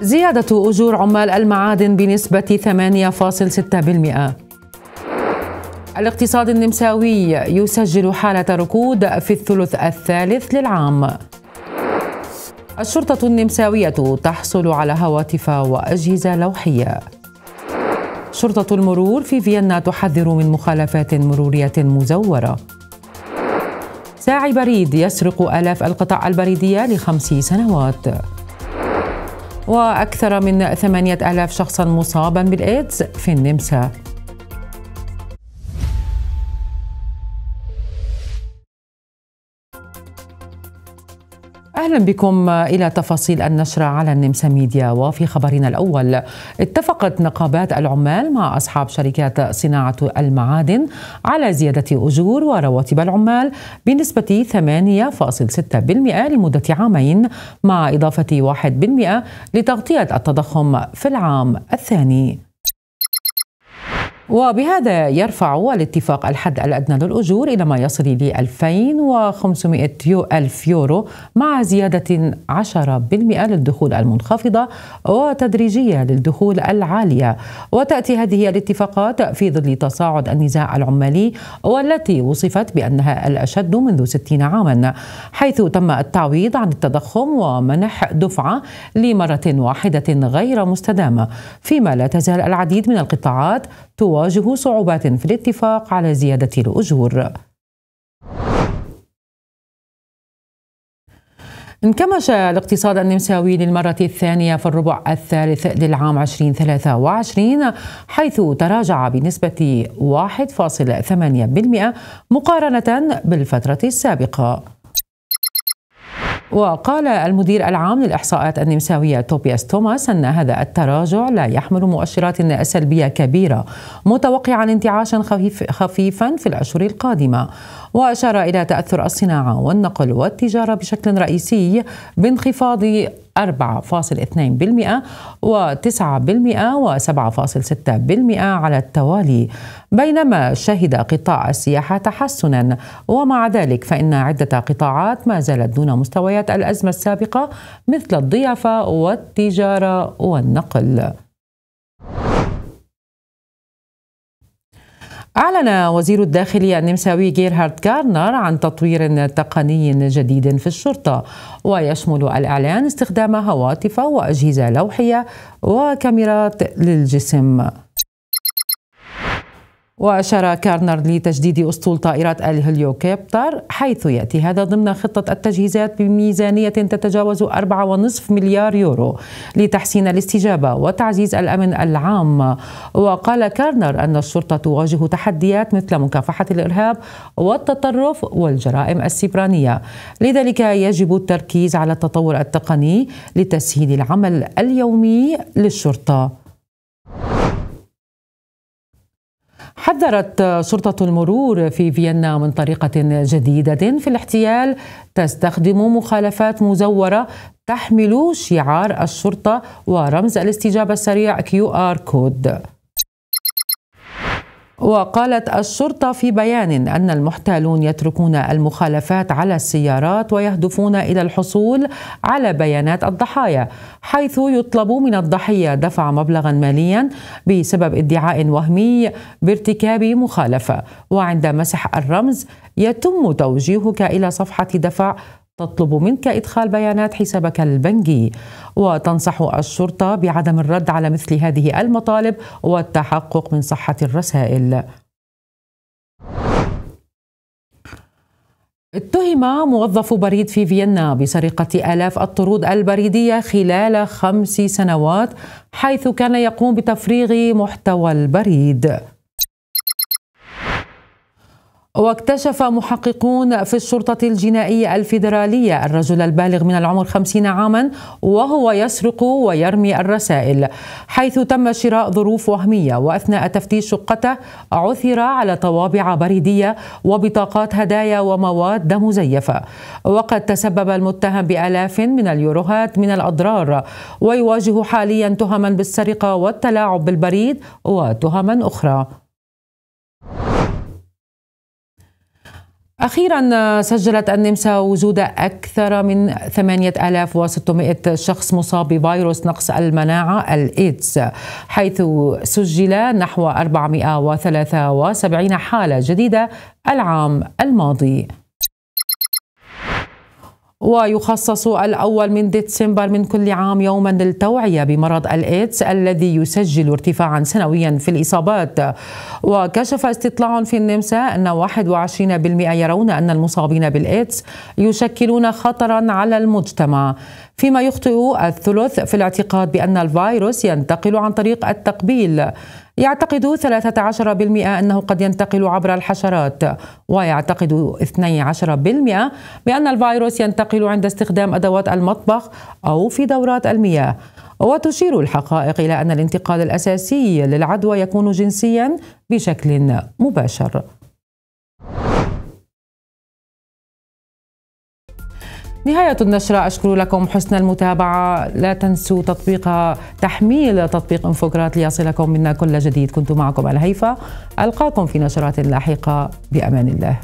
زيادة أجور عمال المعادن بنسبة 8.6% الاقتصاد النمساوي يسجل حالة ركود في الثلث الثالث للعام. الشرطة النمساوية تحصل على هواتف وأجهزة لوحية. شرطة المرور في فيينا تحذر من مخالفات مرورية مزورة. ساعي بريد يسرق آلاف القطع البريدية لخمس سنوات. وأكثر من ثمانية آلاف شخصا مصابا بالإيدز في النمسا. أهلا بكم إلى تفاصيل النشرة على النمسا ميديا. وفي خبرنا الأول اتفقت نقابات العمال مع أصحاب شركات صناعة المعادن على زيادة أجور ورواتب العمال بنسبة 8.6% لمدة عامين مع إضافة 1% لتغطية التضخم في العام الثاني. وبهذا يرفع الاتفاق الحد الأدنى للأجور إلى ما يصل ل 2500 ألف يورو مع زيادة 10% للدخول المنخفضة وتدريجية للدخول العالية. وتأتي هذه الاتفاقات في ظل تصاعد النزاع العمالي والتي وصفت بأنها الأشد منذ 60 عاما حيث تم التعويض عن التضخم ومنح دفعة لمرة واحدة غير مستدامة فيما لا تزال العديد من القطاعات تواجه صعوبات في الاتفاق على زيادة الأجور. انكمش الاقتصاد النمساوي للمرة الثانية في الربع الثالث للعام 2023 حيث تراجع بنسبة 1.8% مقارنة بالفترة السابقة. وقال المدير العام للإحصاءات النمساوية توبياس توماس أن هذا التراجع لا يحمل مؤشرات سلبية كبيرة متوقعا انتعاشا خفيف خفيفا في الأشهر القادمة. وأشار إلى تأثر الصناعة والنقل والتجارة بشكل رئيسي بانخفاض 4.2% و9% و7.6% على التوالي. بينما شهد قطاع السياحة تحسنا ومع ذلك فإن عدة قطاعات ما زالت دون مستويات الأزمة السابقة مثل الضيافة والتجارة والنقل. أعلن وزير الداخلية النمساوي جيرهارد كارنر عن تطوير تقني جديد في الشرطة ويشمل الإعلان استخدام هواتف وأجهزة لوحية وكاميرات للجسم. وأشار كارنر لتجديد أسطول طائرات الهليوكوبتر حيث يأتي هذا ضمن خطة التجهيزات بميزانية تتجاوز 4.5 مليار يورو لتحسين الاستجابة وتعزيز الأمن العام. وقال كارنر أن الشرطة تواجه تحديات مثل مكافحة الإرهاب والتطرف والجرائم السبرانية لذلك يجب التركيز على التطور التقني لتسهيل العمل اليومي للشرطة. حذرت شرطة المرور في فيينا من طريقة جديدة في الاحتيال. تستخدم مخالفات مزورة تحمل شعار الشرطة ورمز الاستجابة السريع QR code. وقالت الشرطة في بيان أن المحتالون يتركون المخالفات على السيارات ويهدفون إلى الحصول على بيانات الضحايا حيث يطلب من الضحية دفع مبلغا ماليا بسبب ادعاء وهمي بارتكاب مخالفة. وعند مسح الرمز يتم توجيهك إلى صفحة دفع تطلب منك إدخال بيانات حسابك البنكي. وتنصح الشرطة بعدم الرد على مثل هذه المطالب والتحقق من صحة الرسائل. اتهم موظف بريد في فيينا بسرقة آلاف الطرود البريدية خلال خمس سنوات حيث كان يقوم بتفريغ محتوى البريد. واكتشف محققون في الشرطة الجنائية الفيدرالية الرجل البالغ من العمر خمسين عاما وهو يسرق ويرمي الرسائل. حيث تم شراء ظروف وهمية وأثناء تفتيش شقته عثر على طوابع بريدية وبطاقات هدايا ومواد مزيفة وقد تسبب المتهم بآلاف من اليوروهات من الأضرار ويواجه حاليا تهما بالسرقة والتلاعب بالبريد وتهما أخرى. أخيرا سجلت النمسا وجود أكثر من 8600 شخص مصاب بفيروس نقص المناعة الإيدز حيث سجل نحو 473 حالة جديدة العام الماضي. ويخصص الأول من ديسمبر من كل عام يوما للتوعية بمرض الإيدز الذي يسجل ارتفاعا سنويا في الإصابات. وكشف استطلاع في النمسا أن 21% يرون أن المصابين بالإيدز يشكلون خطرا على المجتمع. فيما يخطئ الثلث في الاعتقاد بأن الفيروس ينتقل عن طريق التقبيل. يعتقد 13% أنه قد ينتقل عبر الحشرات ويعتقد 12% بأن الفيروس ينتقل عند استخدام أدوات المطبخ أو في دورات المياه. وتشير الحقائق إلى أن الانتقال الأساسي للعدوى يكون جنسيا بشكل مباشر. نهاية النشرة أشكر لكم حسن المتابعة. لا تنسوا تطبيق تحميل تطبيق انفوكرات ليصلكم منا كل جديد كنت معكم الهيفا ألقاكم في نشرات لاحقة بأمان الله.